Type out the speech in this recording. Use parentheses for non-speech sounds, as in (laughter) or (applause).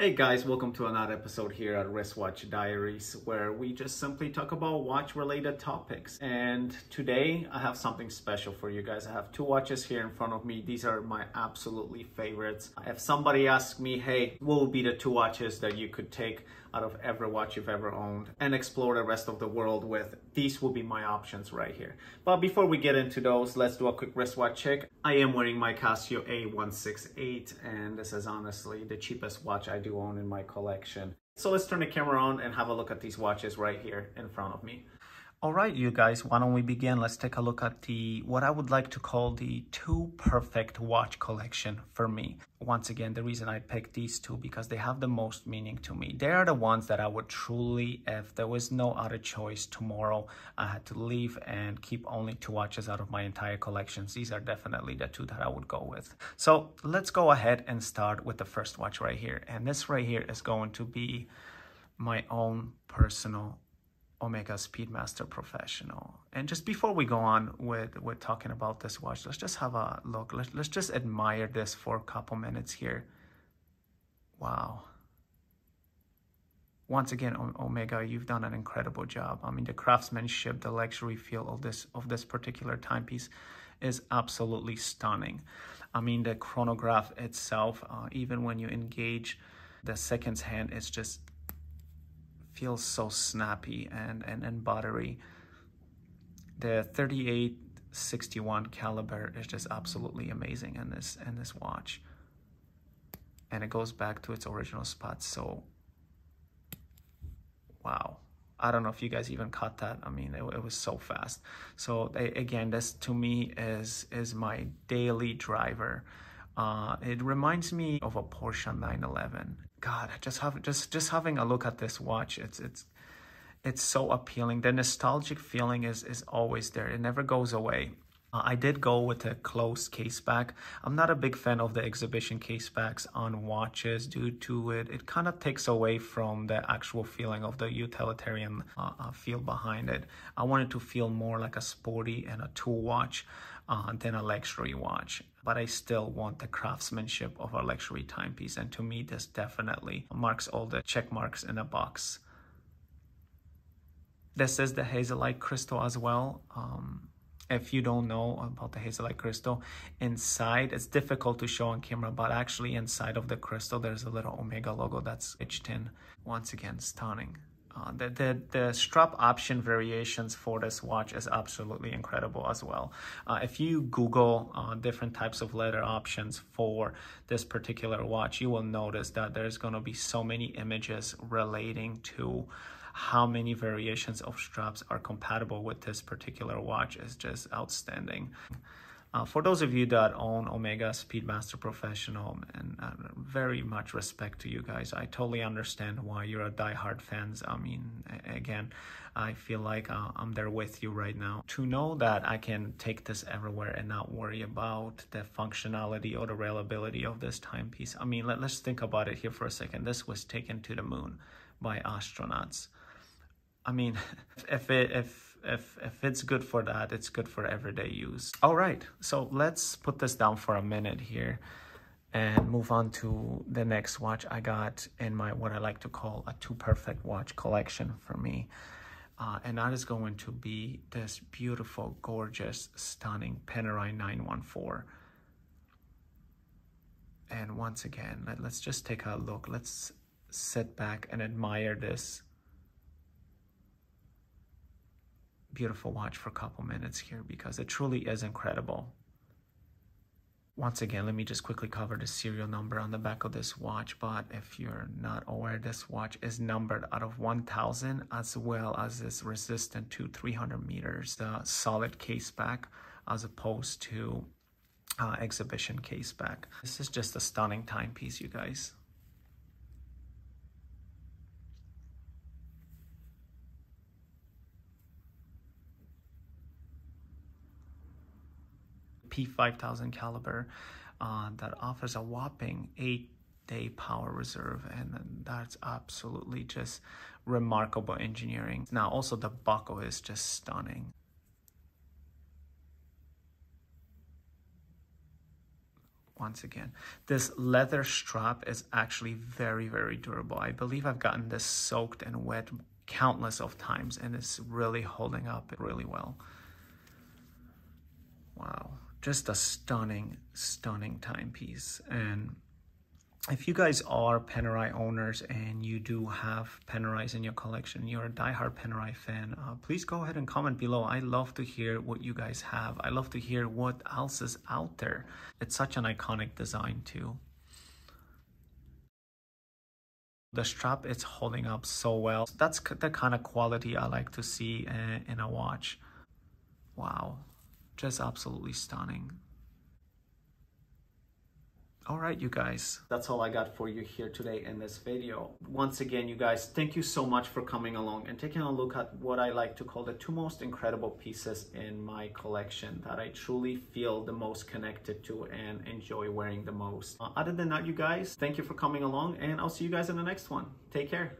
Hey guys, welcome to another episode here at Wristwatch Diaries where we just simply talk about watch related topics. And today I have something special for you guys. I have two watches here in front of me. These are my absolutely favorites. If somebody asks me, hey, what would be the two watches that you could take out of every watch you've ever owned and explore the rest of the world with, these will be my options right here. But before we get into those, let's do a quick wristwatch check. I am wearing my Casio A168 and this is honestly the cheapest watch I do own in my collection. So let's turn the camera on and have a look at these watches right here in front of me. All right, you guys, why don't we begin? Let's take a look at the what I would like to call the two perfect watch collection for me. Once again, the reason I picked these two because they have the most meaning to me. They are the ones that I would truly, if there was no other choice tomorrow, I had to leave and keep only two watches out of my entire collections. These are definitely the two that I would go with. So let's go ahead and start with the first watch right here. And this right here is going to be my own personal Omega Speedmaster Professional. And just before we go on with, with talking about this watch, let's just have a look. Let's, let's just admire this for a couple minutes here. Wow. Once again, Omega, you've done an incredible job. I mean, the craftsmanship, the luxury feel of this of this particular timepiece is absolutely stunning. I mean, the chronograph itself, uh, even when you engage the seconds hand, it's just feels so snappy and, and, and buttery. The 3861 caliber is just absolutely amazing in this in this watch. And it goes back to its original spot. So, wow. I don't know if you guys even caught that. I mean, it, it was so fast. So again, this to me is is my daily driver. Uh, it reminds me of a Porsche 911. God, I just have just just having a look at this watch, it's it's it's so appealing. The nostalgic feeling is is always there. It never goes away. Uh, I did go with a closed case back. I'm not a big fan of the exhibition case backs on watches due to it. It kind of takes away from the actual feeling of the utilitarian uh, uh, feel behind it. I wanted to feel more like a sporty and a tool watch uh, than a luxury watch. But I still want the craftsmanship of a luxury timepiece. And to me, this definitely marks all the check marks in a box. This is the Hesalite crystal as well. Um, if you don't know about the Hesalite crystal, inside, it's difficult to show on camera, but actually inside of the crystal, there's a little Omega logo that's etched in. Once again, stunning. Uh, the, the, the strap option variations for this watch is absolutely incredible as well. Uh, if you Google uh, different types of leather options for this particular watch, you will notice that there's going to be so many images relating to how many variations of straps are compatible with this particular watch is just outstanding. Uh, for those of you that own Omega Speedmaster Professional, and uh, very much respect to you guys. I totally understand why you're a diehard fans. I mean, again, I feel like uh, I'm there with you right now. To know that I can take this everywhere and not worry about the functionality or the reliability of this timepiece. I mean, let, let's think about it here for a second. This was taken to the moon by astronauts. I mean, (laughs) if it if if if it's good for that, it's good for everyday use. All right, so let's put this down for a minute here and move on to the next watch I got in my what I like to call a two perfect watch collection for me. Uh, and that is going to be this beautiful, gorgeous, stunning Panerai 914. And once again, let, let's just take a look. Let's sit back and admire this beautiful watch for a couple minutes here because it truly is incredible. Once again, let me just quickly cover the serial number on the back of this watch, but if you're not aware, this watch is numbered out of 1000 as well as is resistant to 300 meters, the solid case back as opposed to uh, exhibition case back. This is just a stunning timepiece, you guys. P5000 caliber uh, that offers a whopping eight day power reserve and that's absolutely just remarkable engineering. Now also the buckle is just stunning. once again. This leather strap is actually very, very durable. I believe I've gotten this soaked and wet countless of times and it's really holding up really well. Wow, just a stunning, stunning timepiece. And if you guys are Panerai owners and you do have Panerais in your collection, you're a diehard Panerai fan, uh, please go ahead and comment below. I love to hear what you guys have. I love to hear what else is out there. It's such an iconic design too. The strap is holding up so well. That's the kind of quality I like to see in a watch. Wow, just absolutely stunning. All right, you guys, that's all I got for you here today in this video. Once again, you guys, thank you so much for coming along and taking a look at what I like to call the two most incredible pieces in my collection that I truly feel the most connected to and enjoy wearing the most. Uh, other than that, you guys, thank you for coming along and I'll see you guys in the next one. Take care.